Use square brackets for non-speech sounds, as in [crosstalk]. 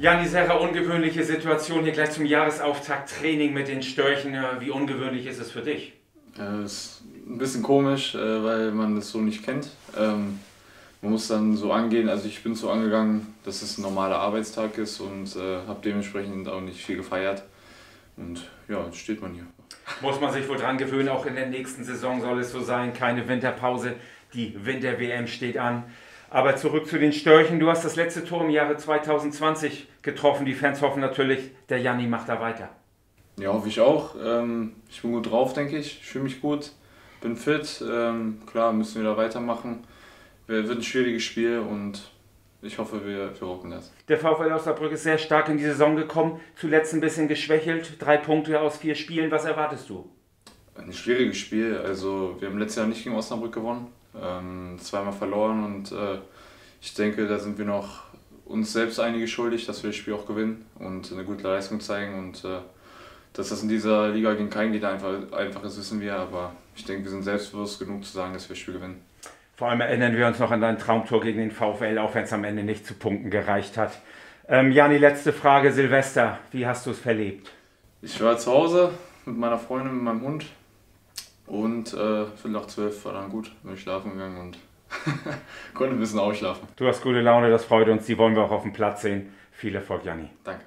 Jan, die sehr ungewöhnliche Situation hier gleich zum Jahresauftakt Training mit den Störchen. Wie ungewöhnlich ist es für dich? Ja, ist ein bisschen komisch, äh, weil man das so nicht kennt. Ähm, man muss dann so angehen, also ich bin so angegangen, dass es ein normaler Arbeitstag ist und äh, habe dementsprechend auch nicht viel gefeiert. Und ja, jetzt steht man hier. Muss man sich wohl dran gewöhnen, auch in der nächsten Saison soll es so sein. Keine Winterpause, die Winter-WM steht an. Aber zurück zu den Störchen. Du hast das letzte Tor im Jahre 2020 getroffen. Die Fans hoffen natürlich, der Janni macht da weiter. Ja, hoffe ich auch. Ähm, ich bin gut drauf, denke ich. Ich fühle mich gut, bin fit. Ähm, klar, müssen wir da weitermachen. Wird ein schwieriges Spiel und ich hoffe, wir, wir rocken das. Der VfL Osnabrück ist sehr stark in die Saison gekommen, zuletzt ein bisschen geschwächelt. Drei Punkte aus vier Spielen. Was erwartest du? Ein schwieriges Spiel. Also, wir haben letztes Jahr nicht gegen Osnabrück gewonnen ähm, zweimal verloren und äh, ich denke, da sind wir noch uns selbst einige schuldig, dass wir das Spiel auch gewinnen und eine gute Leistung zeigen und äh, dass das in dieser Liga gegen keinen Gegner einfach, einfach ist, wissen wir, aber ich denke, wir sind selbstbewusst genug zu sagen, dass wir das Spiel gewinnen. Vor allem erinnern wir uns noch an dein Traumtor gegen den VfL, auch wenn es am Ende nicht zu Punkten gereicht hat. Ähm, Jani, letzte Frage, Silvester, wie hast du es verlebt? Ich war zu Hause mit meiner Freundin, mit meinem Hund und äh, Viertel nach zwölf war dann gut, bin ich schlafen gegangen und [laughs] konnte ein bisschen ausschlafen. Du hast gute Laune, das freut uns. Die wollen wir auch auf dem Platz sehen. Viel Erfolg, Janni. Danke.